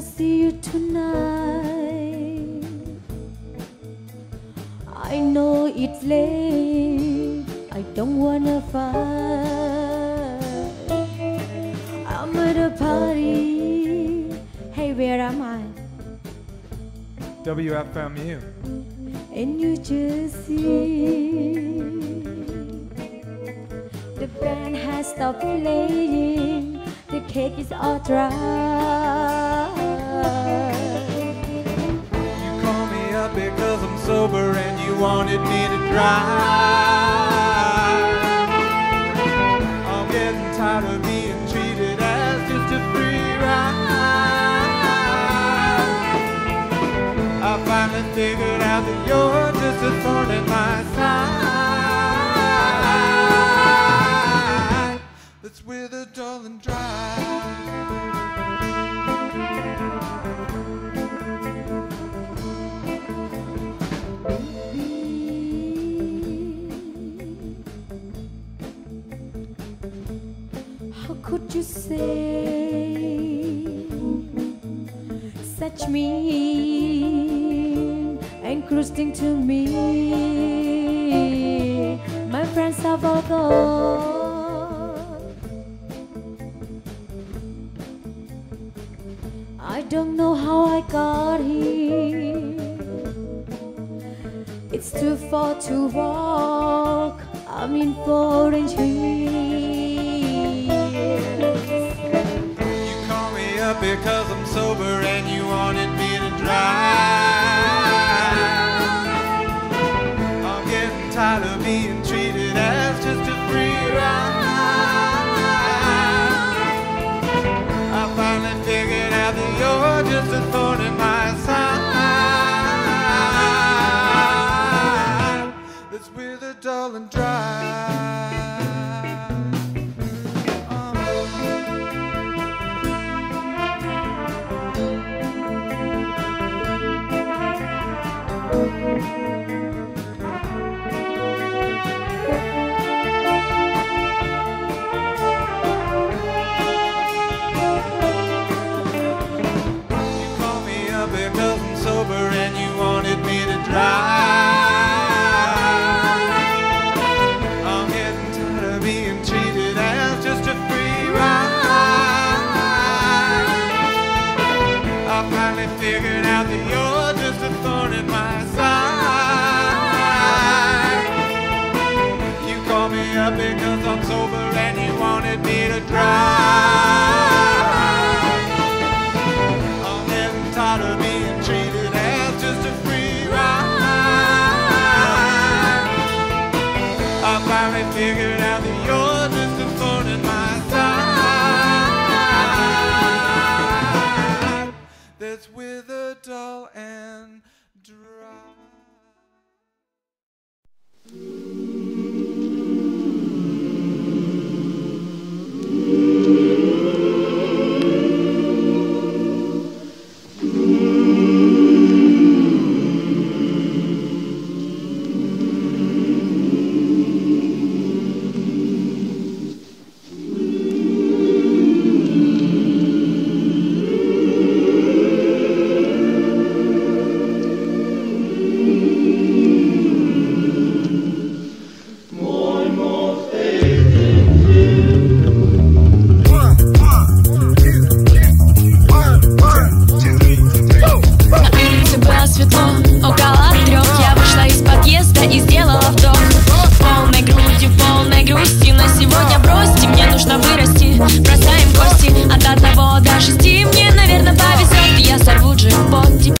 see you tonight. I know it's late. I don't wanna fight. I'm at a party. Hey, where am I? WFMU. in New Jersey. The band has stopped playing, the cake is all dry. You call me up because I'm sober and you wanted me to drive. I'm getting tired of being treated as just a free ride. I finally figured out that you're just a thorn in my Could you say such mean and cruising to me? My friends have all gone. I don't know how I got here. It's too far to walk. I'm in foreign trees. Up because I'm sober and you wanted me to drive. I'm getting tired of being treated as just a free ride. I finally figured out that you're just a thorn I finally figured out that you're just a thorn in my side. You call me up because I'm sober and you wanted me to drive. I'm getting tired of being treated as just a free ride. I finally figured